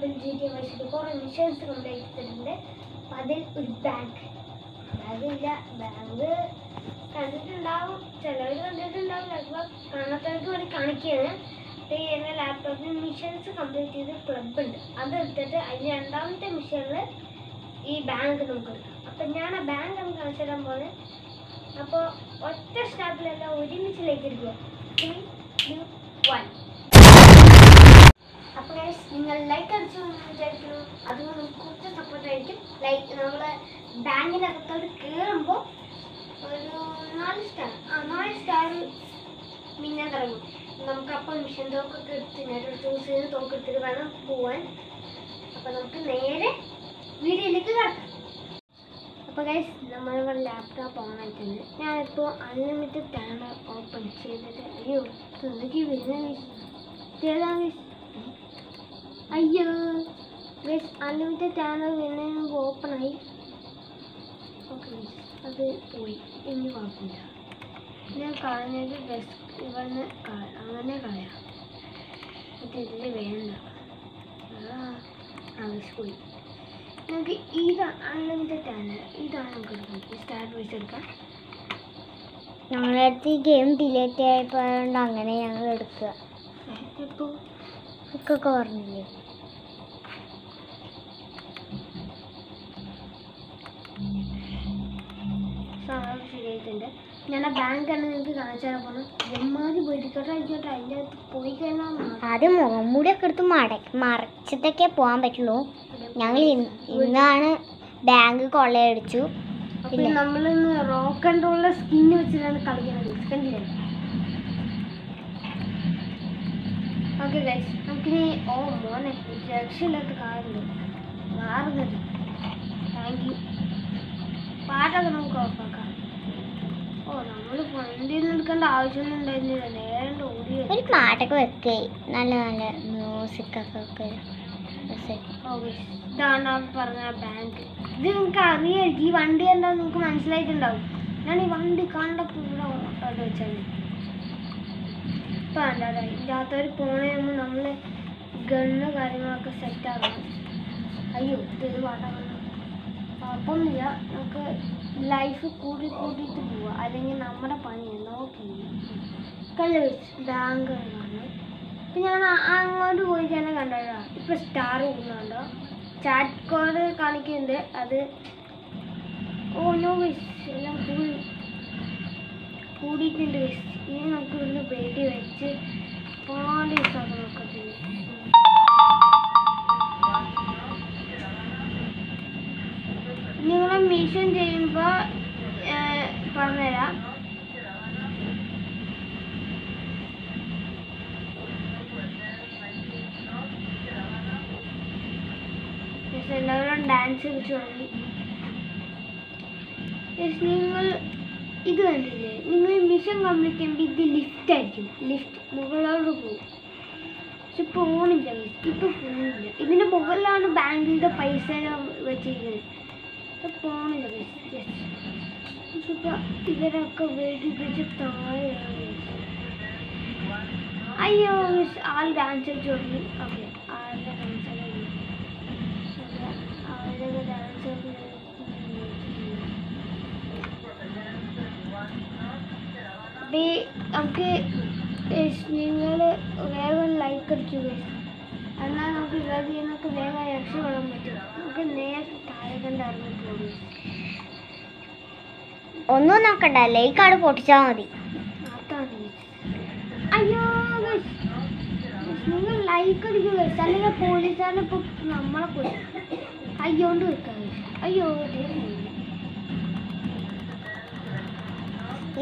ലാപ്ടോപ്പിൽ G T വെച്ചിട്ട് കുറേ കംപ്ലീറ്റ് ചെയ്തിട്ടുണ്ട് അപ്പം അതിൽ ഒരു ബാങ്ക് ബാങ്കില്ല ബാങ്ക് കണ്ടിട്ടുണ്ടാവും. ചിലവർ കണ്ടിട്ടുണ്ടാവും. ചിലപ്പോൾ കാണാത്തവർക്ക് വേണ്ടി കാണിക്കുകയാണ്. ദേ എന്റെ ലാപ്ടോപ്പിൽ മിഷൻസ് കംപ്ലീറ്റ് ചെയ്ത് ക്ലബ് ഉണ്ട്. അത് എടുത്തിട്ട് അതിന് രണ്ടാമത്തെ മിഷനിൽ ഈ ബാങ്ക് നമുക്ക് എടുക്കാം. അപ്പം ഞാൻ ആ ബാങ്ക് നമുക്ക് കാണിച്ചു തരാൻ പോകുന്നത് അപ്പോൾ ഒറ്റ സ്റ്റാപ്പിലെല്ലാം ഒരുമിച്ചിലേക്ക് എടുക്കുക ത്രീ ടു വൺ അപ്പോൾ ഗൈസ് നിങ്ങൾ ലൈക്ക് അടിച്ചു വിചാരിക്കുന്നു. അതുകൊണ്ട് നമുക്ക് കുറച്ച് സപ്പോർട്ട് ആയിരിക്കും. ലൈക്ക് നമ്മൾ ബാങ്കിനകത്തോട്ട് കയറുമ്പോൾ ഒരു നാല് സ്റ്റാർ ആ നാല് സ്റ്റാർ മിന്നാൻ തുടങ്ങും. നമുക്ക് അപ്പോൾ മിഷൻ തോക്കൊക്കെ എടുത്ത് ഞാൻ ചൂസ് ചെയ്ത് തോക്ക് എടുത്തിട്ട് വേണം പോവാൻ. അപ്പോൾ നമുക്ക് നേരെ വീഡിയോയിലേക്ക് കിടക്കാം. അപ്പോൾ ഗൈസ് നമ്മളിവിടെ ലാപ്ടോപ്പ് ഓൺ ആയിട്ടുണ്ട്. ഞാനിപ്പോൾ അൺലിമിറ്റഡ് ടൈമർ ഓപ്പൺ ചെയ്തിട്ട് അയ്യോ വരുന്നത്? ചെയ്താ ഗൈസ് അയ്യോ. ഗൈസ് അൺലിമിറ്റഡ് ചാനൽ ഓപ്പൺ ആയി. ഓക്കെ അത് പോയി. ഇനി കുഴപ്പമില്ല. ഞാൻ കളഞ്ഞത് ഡെസ്ക് ഇവിടുന്ന് അങ്ങനെ കളയാം. ഇത് ഇതിൽ വേണ്ട. ആ ആവശ്യം പോയി. നമുക്ക് ഇത് അൺലിമിറ്റഡ് ചാനൽ ഇതാണ് നമുക്ക് സ്റ്റാർട്ട് വെച്ചെടുക്കാം ഞങ്ങളുടെ അടുത്ത് ഈ ഗെയിം ഡിലേറ്റ് ആയപ്പോഴുണ്ട് അങ്ങനെ ഞങ്ങൾ എടുക്കുക. ഇപ്പോൾ ഒക്കെ കുറഞ്ഞില്ലേ സാധനം ശരിയായിട്ടുണ്ട്. ഞാൻ ആ ബാങ്കാണ് നിങ്ങൾക്ക് കാണിച്ചു തരാൻ പോകുന്നത് എമ്മാതി വെടിക്കട്ടെ ആയിക്കോട്ടെ അതിന്റെ അകത്ത് പോയി കഴിഞ്ഞാൽ ആദ്യം മുഖംമൂടിയൊക്കെ എടുത്ത് മട മറച്ചിട്ടൊക്കെ പോകാൻ പറ്റുള്ളൂ. ഞങ്ങൾ ഇന്നാണ് ബാങ്ക് കൊള്ളയടിച്ചു. പിന്നെ നമ്മളിന്ന് റോക്ക് ആൻഡ് റോളിലെ സ്കിന്ന് വെച്ചിട്ടാണ് കളിക്കുന്നത് കണ്ടില്ലേ ഓക്കെ ഗൈസ് നമുക്കിനി ഓ മോനെ രക്ഷയില്ലാത്ത കാര്യമുണ്ട് മാറുന്നത്. താങ്ക് യു പാട്ടൊക്കെ നമുക്ക് ഓഫാക്കാം ഓ നമ്മൾ വണ്ടിയിൽ എടുക്കേണ്ട ആവശ്യമൊന്നും ഉണ്ടായിരുന്നില്ല. നേരെ ഓടി ഒരു പാട്ടൊക്കെ വെക്കേ. നല്ല നല്ല മ്യൂസിക് ഒക്കെ ഇതാണ് പറഞ്ഞ ബാങ്ക് ഇത് നിങ്ങൾക്ക് അറിയായിരിക്കും. ഈ വണ്ടി എന്താ നിങ്ങൾക്ക് മനസ്സിലായിട്ടുണ്ടാവും. ഞാൻ ഈ വണ്ടി കണ്ടപ്പോൾ ഇവിടെ ഓട്ടോ വെച്ചാണ് ഇപ്പം ഇതിന്റെ അകത്തൊരു പോണേ മുമ്പ് നമ്മൾ ഗണ്ണ് കാര്യങ്ങളൊക്കെ സെറ്റ് ആക്കണം. അയ്യോ ഇത് പാട്ടാക്കണം കുഴപ്പമൊന്നുമില്ല. നമുക്ക് ലൈഫ് കൂടി കൂട്ടിയിട്ട് പോവാം. അല്ലെങ്കിൽ നമ്മുടെ പണി നോക്കി കല്ല് വെച്ച് ബാങ്ക് ഇപ്പം ഞാൻ അങ്ങോട്ട് പോയി തന്നെ കണ്ടോ ഇപ്പൊ സ്റ്റാർ കൂടുന്നുണ്ടോ? ചാറ്റ് കോഡ് കാണിക്കുന്നുണ്ട്. അത് ഓ നോ ഗൈസ് എല്ലാം കൂടി കൂടിയിട്ടുണ്ട്. ഇനി നമുക്ക് ഇവിടുന്ന് പേടി വെച്ച് പാടി സാധനമൊക്കെ ചെയ്യും നിങ്ങൾ മിഷൻ ചെയ്യുമ്പോൾ പറഞ്ഞുതരാം. എല്ലാവരും ഡാൻസ് കളിച്ചു തുടങ്ങി. നിങ്ങൾ ഇത് കണ്ടില്ലേ? നിങ്ങൾ മിഷൻ കംപ്ലീറ്റ് ചെയ്യുമ്പോൾ ഇത് ലിഫ്റ്റ് ആയിരിക്കും. ലിഫ്റ്റ് മുകളിലോട്ട് പോകും. പക്ഷെ പോണില്ല ഇപ്പോൾ പോണില്ല ഇതിന്റെ മുകളിലാണ് ബാങ്കിന്റെ പൈസ വെച്ചിരിക്കുന്നത്. ഇപ്പോൾ പോണില്ല ഇപ്പോൾ ഇവരൊക്കെ വെടിപ്പിച്ച് താഴെയാണ്. അയ്യോ മിസ് ആൾ ഡാൻസ് കളിച്ച് തുടങ്ങി. ഓക്കെ ആളുടെ ഡാൻസ് അവരുടെ ഡാൻസ് അപ്പൊ ഈ നമുക്ക് നിങ്ങൾ വേഗം ലൈക്ക് guys. എന്നാൽ നമുക്ക് ഇവരിൽ നിന്നൊക്കെ വേഗം രക്ഷപ്പെടാൻ പറ്റും നമുക്ക് നേരെ താഴെ കണ്ട് ഇറങ്ങി പോകും ഒന്നും നോക്കണ്ട ലൈക്ക് അവിടെ പൊട്ടിച്ചാൽ മതി അയ്യോ നിങ്ങൾ ലൈക്ക് അടിക്കുക. അല്ലെങ്കിൽ പോലീസുകാരനെ ഇപ്പൊ നമ്മളെ പോയി അയ്യോണ്ട് വെക്കാം. അയ്യോ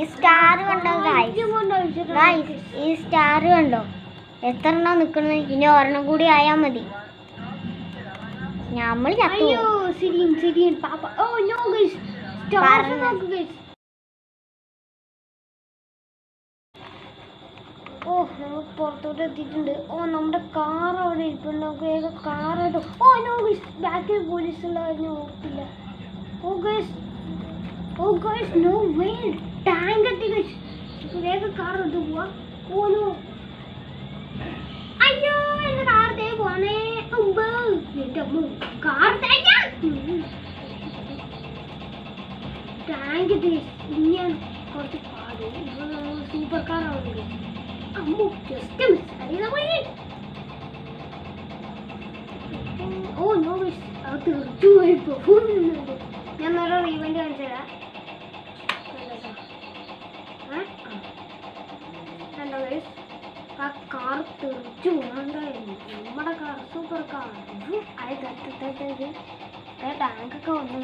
ഈ സ്റ്റാർ കണ്ടോ ഗായ്സ്. ഈ സ്റ്റാർ കണ്ടോ? എത്ര എണ്ണം നിൽക്കുന്നത് ഇനി ഒരെണ്ണം കൂടി ആയാൽ മതി. നമ്മൾ ഓ നമ്മൾ പുറത്തോട്ട് എത്തിയിട്ടുണ്ട്. ഓ നമ്മുടെ കാർ അവിടെ ഇരിപ്പുണ്ട്. നമുക്ക് ഏക കാർ എടുത്തു ഓ നോ ഗൈസ് ബാക്കിൽ പോലീസ് ഉള്ളവരെ ഓർത്തില്ല. ഓ guys oh guys no way tank എത്തി ഗൈസ് വേഗം കാർ എടുത്ത് പോവാ ഓനോ അയ്യോ എന്റെ കാർ തേ പോണേ കാർ ടാങ്ക് ഇനിയാണ് കുറച്ച് പാട് സൂപ്പർ ആവുന്നത് അമ്മോ ജസ്റ്റ് മിസ് വഴി ഓ നോ മിസ് അത് പോയിപ്പോ ഞാൻ വേറെ കാണിച്ചു കാണിച്ചതാ ഗൈസ് ആ കാർ തെറിച്ചു പോകുന്നുണ്ടായിരുന്നു നമ്മുടെ കാർ സൂപ്പർ കാർ അത് ടാങ്കൊക്കെ വന്നു.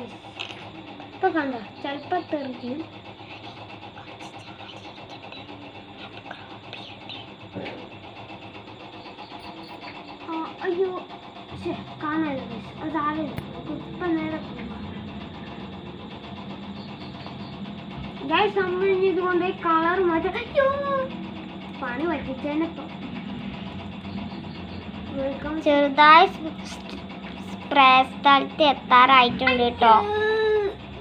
ഇപ്പൊ കണ്ടോ? ചിലപ്പോ തെറിക്കും. അയ്യോ. ശ്ശെ, കാണാനില്ല ഗൈസ് അത് താഴെയില്ല ഇപ്പൊ നേരെ ഗൈസ് നമ്മൾ ഇനി ഇതുകൊണ്ട് കളർ മാറ്റാം. അയ്യോ. പണി പറ്റിച്ചേനപ്പം ചെറുതായി സ്പ്രേ സ്ഥലത്ത് എത്താറായിട്ടുണ്ട് കേട്ടോ.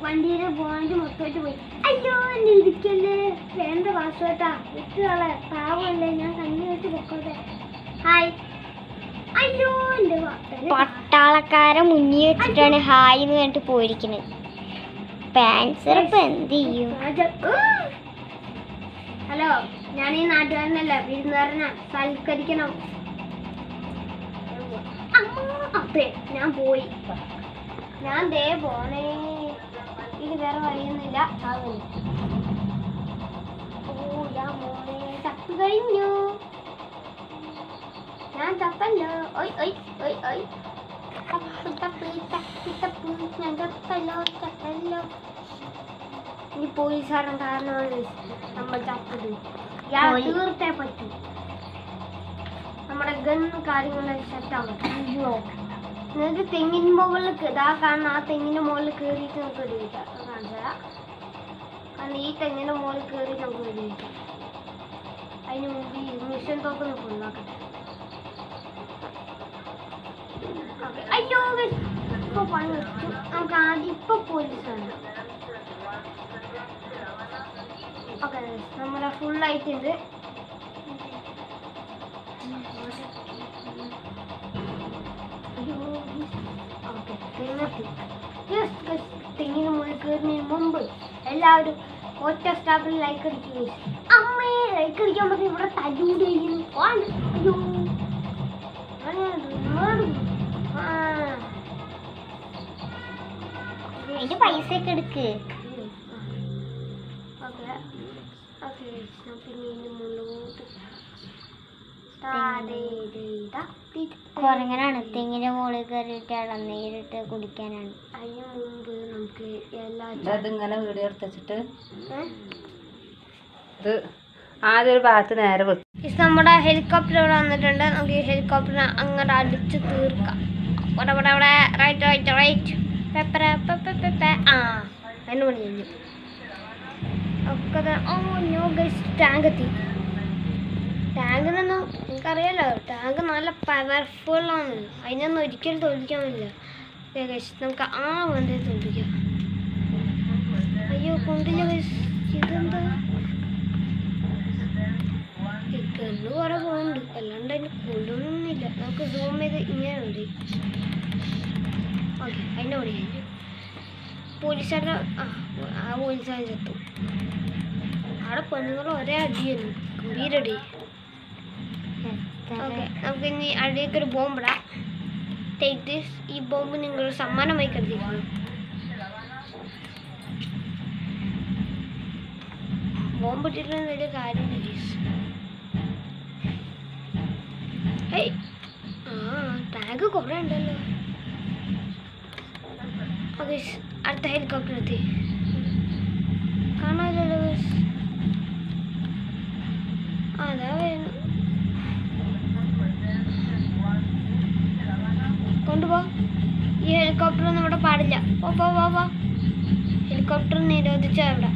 വണ്ടിയിലെ പോയിന്റ് മൊത്തമായിട്ട് പോയി. അയ്യോ എന്നെ ഇരിക്കല്ലേ വേണ്ട വാസുവേട്ടാ വിട്ടുകളെ പാവല്ലേ ഞാൻ കണ്ണു വെച്ച് പൊക്കോട്ടെ. ഹായ്. അയ്യോ എന്റെ പട്ടാളക്കാരെ മുന്നിൽ വെച്ചിട്ടാണ് ഹായ് എന്ന് പറഞ്ഞിട്ട് പോയിരിക്കുന്നത് പാൻസർ ഇപ്പൊ എന്ത് ചെയ്യും? ഹലോ. ഞാൻ ഈ നാട്ടുകാരനല്ല വിരുന്നുകാരനാ. സൽക്കരിക്കണം. അപ്പേ ഞാൻ പോയി. ഞാൻ ദേ പോണേ. ഇത് വേറെ വഴിയൊന്നുമില്ല. കഴിഞ്ഞു. ഞാൻ തപ്പല്ലോ ഒയ് ഒയ് ഒയ് ഒയ് ഇനി പോലീസുകാരൻ കാരണമാണ് നമ്മൾ പോലീ- തീർത്തേ പറ്റൂ. നമ്മുടെ ഗൺ കാര്യങ്ങളൊക്കെ സെറ്റ് ആവട്ടെ നിങ്ങൾക്ക് തെങ്ങിന് മുകളിൽ ഇതാ കാരണം ആ തെങ്ങിന്റെ മുകളിൽ കയറിയിട്ട് നമുക്ക് വെടിവെക്കാം അത് കാണിച്ചുതരാം കാരണം ഈ തെങ്ങിന്റെ മുകളിൽ കയറിയിട്ട് നമുക്ക് വെടിവെക്കാം അതിന് മുമ്പ് ഈ മിഷൻ തോക്കൊന്ന് നമുക്ക് ഉണ്ടാക്കട്ടെ. അയ്യോ guys. ഇപ്പൊ പണി വെച്ചു. നമുക്ക് ആദ്യം ഇപ്പൊ പോലീസാണ് ഓക്കെ നമ്മുടെ guys. തെങ്ങിന് മുകളിൽ കയറുന്നതിന് മുമ്പ് എല്ലാവരും ഒറ്റ സ്റ്റാപ്പിൽ ലൈക്ക് അടിക്കുക അമ്മേ ലൈക്ക് അടിക്കാൻ പറ്റും ഇവിടെ തല്ലൂടെ. അതിന്റെ പൈസ ഒക്കെ എടുക്ക്. ഇനി ഇതിന്റെ മുകളിലോട്ട്. കുറങ്ങനാണ് തെങ്ങിന്റെ മുകളിൽ കയറിയിട്ട് ഇളനീരിട്ട് കുടിക്കാനാണ്. അതിന് മുമ്പ് നമുക്ക് എല്ലാ ഇതിങ്ങനെ വീഡിയോ എടുത്തിട്ട്? ഇത് ആദ്യം ഒരു ഭാഗത്ത് നേരെ വെക്കും. നമ്മുടെ ഹെലികോപ്റ്റർ ഇവിടെ വന്നിട്ടുണ്ട്. നമുക്ക് ഈ ഹെലികോപ്റ്ററിനെ അങ്ങോട്ട് അടിച്ച് തീർക്കാം. ഇവിടെ ഇവിടെ ഇവിടെ. റൈറ്റ് റൈറ്റ് റൈറ്റ് പെപ്പര പെപ്പ പെപ്പ ആ അതിന് പണി കഴിഞ്ഞു. ഒക്കെ ഗൈസ് ടാങ്ക് എത്തി. ടാങ്കിനൊന്നും നിങ്ങൾക്കറിയാലോ ടാങ്ക് നല്ല പവർഫുൾ ആണ്. അതിനൊന്നും ഒരിക്കലും തോൽപ്പിക്കാൻ പറ്റില്ല. നമുക്ക് ആ വണ്ടി തോൽപ്പിക്കാം. അയ്യോ കൊണ്ടില്ല ഗൈസ് ഇതെന്താ? പോകുന്നുണ്ട് അല്ലാണ്ട് അതിന് കൊള്ളൊന്നുമില്ല നമുക്ക് സൂം ചെയ്ത് ഇങ്ങനെ ഉണ്ട്. ഓക്കെ അതിന്റെ പണി പോലീസുകാരുടെ ആ ആ പോലീസുകാരൻ ചത്തു. അവിടെ പെണ്ണുങ്ങൾ ഒരേ അടിയായിരുന്നു. ഗംഭീരടി ഓക്കെ നമുക്ക് ഇനി അടിയൊക്കെ ഒരു ബോംബിടാം ടേക്ക് ദിസ് ഈ ബോംബ് നിങ്ങൾ സമ്മാനമായി കരുതിയിരിക്കുന്നു ബോംബ് ഇട്ടിട്ടുള്ള വലിയ കാര്യമില്ല guys. ഏയ് ആ ടാഗ് കുറേ ഉണ്ടല്ലോ. ഓക്കെ അടുത്ത ഹെലികോപ്റ്റർ എത്തി. കാണാമല്ലോ അതാ വരുന്നു കൊണ്ടുപോ. ഈ ഹെലികോപ്റ്റർ ഒന്നും ഇവിടെ പാടില്ല. പോ പോ പോ ഹെലികോപ്റ്റർ നിരോധിച്ച ഇവിടെ.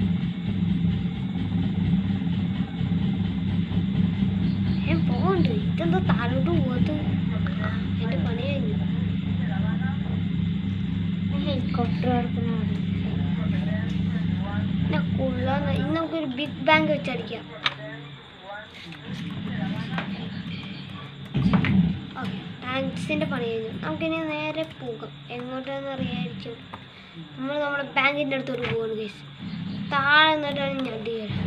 ഞാൻ പോകണ്ട് ഇതെന്താ താഴോട്ട് പോകത്ത് എന്റെ പണി ഹെലികോപ്റ്റർ കിടക്കുന്നതാണ് ബിഗ് ബാങ്ക് വെച്ചടിക്കാം. ബാങ്ക്സിന്റെ പണി കഴിഞ്ഞു. നമുക്കിനി നേരെ പോകാം. എങ്ങോട്ടാന്ന് അറിയായിരിക്കും? നമ്മൾ നമ്മുടെ ബാങ്കിന്റെ അടുത്തോട്ട് പോകുന്നു കേസ് താഴെ നിന്നിട്ടാണ് ഞണ്ടി വരാം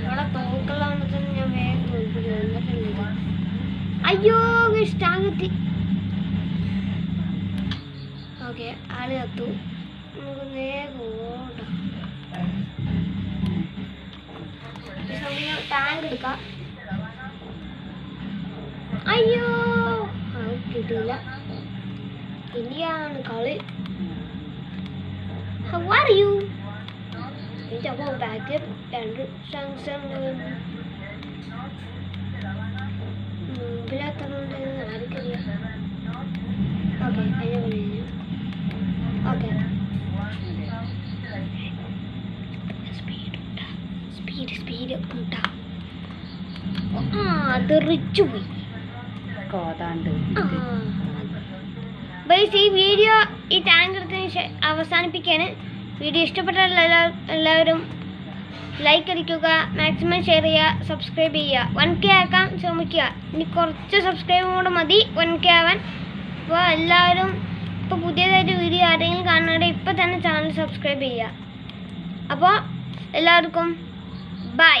ഇവിടെ തോക്കുള്ളതുകൊണ്ട് തന്നെ ഞാൻ വേഗം തോൽപ്പിക്കും. എന്നിട്ടില്ല അയ്യോ ഗൈസ് ടാങ്കെത്തി ഓക്കെ ആൾ കത്തു. നമുക്ക് നേരെ ഓടാം ടാങ്ക് എടുക്കാം അയ്യോ അത് കിട്ടിയില്ല ഇനിയാണ് കളി How are you? ഇതപ്പോ ബാക്ക് രണ്ട് സംസം മുമ്പിലെത്തണുണ്ടെന്ന് ആർക്കറിയാം ഓക്കെ അതിനെ പറഞ്ഞു ഓക്കെ സ്പീഡ് സ്പീഡ് സ്പീഡ് ഉണ്ടാ ആ തെറിച്ചു പോയി. കോതാണ്ട്. ബൈസ് ഈ വീഡിയോ ഈ ടാങ്ക് എടുത്തതിന് വീഡിയോ ഇഷ്ടപ്പെട്ട എല്ലാ- എല്ലാവരും ലൈക്ക് അടിക്കുക മാക്സിമം ഷെയർ ചെയ്യുക സബ്സ്ക്രൈബ് ചെയ്യുക. വൺ കെ ആക്കാൻ ശ്രമിക്കുക. ഇനി കുറച്ച് സബ്സ്ക്രൈബ് കൂടെ മതി വൺ കെ ആവാൻ. അപ്പോൾ എല്ലാവരും ഇപ്പോൾ പുതിയതായിട്ട് വീഡിയോ ആരെങ്കിലും കാണാതെ ഇപ്പോൾ തന്നെ ചാനൽ സബ്സ്ക്രൈബ് ചെയ്യുക. അപ്പോൾ എല്ലാവർക്കും ബൈ